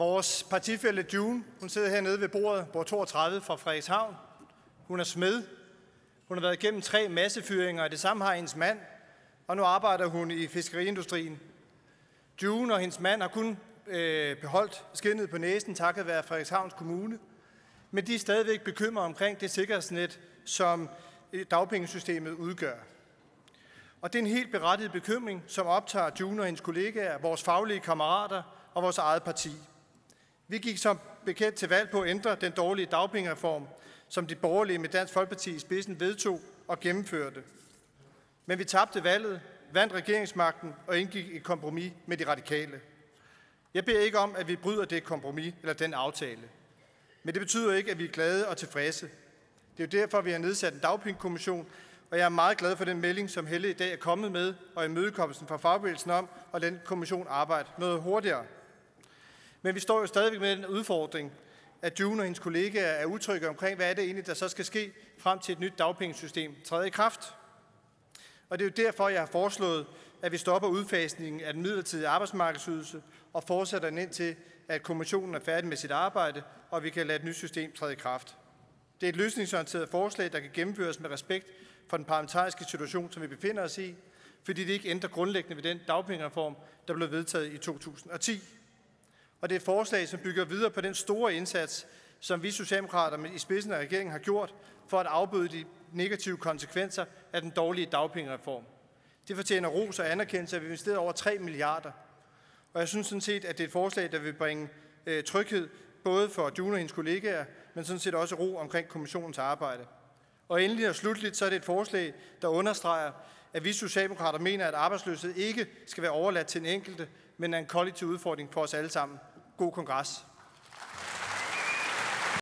Vores partifælde June, hun sidder hernede ved bordet, bord 32 fra Frederikshavn. Hun er smed. Hun har været igennem tre massefyringer, og det samme har hendes mand. Og nu arbejder hun i fiskeriindustrien. June og hendes mand har kun øh, beholdt skinnet på næsen, takket være Frederikshavns Kommune. Men de er stadigvæk bekymret omkring det sikkerhedsnet, som øh, dagpengesystemet udgør. Og det er en helt berettiget bekymring, som optager June og hendes kollegaer, vores faglige kammerater og vores eget parti. Vi gik som bekendt til valg på at ændre den dårlige dagpengereform, som de borgerlige med Dansk Folkeparti i spidsen vedtog og gennemførte. Men vi tabte valget, vandt regeringsmagten og indgik et kompromis med de radikale. Jeg beder ikke om, at vi bryder det kompromis eller den aftale. Men det betyder ikke, at vi er glade og tilfredse. Det er jo derfor, vi har nedsat en dagpengekommission, og jeg er meget glad for den melding, som Helle i dag er kommet med, og imødekommelsen fra fagbevægelsen om, at den kommission arbejder noget hurtigere. Men vi står jo stadigvæk med den udfordring, at June og hendes kollegaer er utrygge omkring, hvad er det egentlig, der så skal ske frem til et nyt dagpengesystem træder i kraft. Og det er jo derfor, jeg har foreslået, at vi stopper udfasningen af den midlertidige arbejdsmarkedsydelse og fortsætter den ind til, at kommissionen er færdig med sit arbejde, og vi kan lade et nyt system træde i kraft. Det er et løsningsorienteret forslag, der kan gennemføres med respekt for den parlamentariske situation, som vi befinder os i, fordi det ikke ændrer grundlæggende ved den dagpengereform, der blev vedtaget i 2010. Og det er et forslag, som bygger videre på den store indsats, som vi Socialdemokrater i spidsen af regeringen har gjort for at afbøde de negative konsekvenser af den dårlige dagpengereform. Det fortjener ros og anerkendelse, at vi investerer over 3 milliarder. Og jeg synes sådan set, at det er et forslag, der vil bringe øh, tryghed både for June og hendes kollegaer, men sådan set også ro omkring kommissionens arbejde. Og endelig og slutligt, så er det et forslag, der understreger, at vi Socialdemokrater mener, at arbejdsløshed ikke skal være overladt til en enkelte, men er en kollektiv udfordring for os alle sammen. God kongres.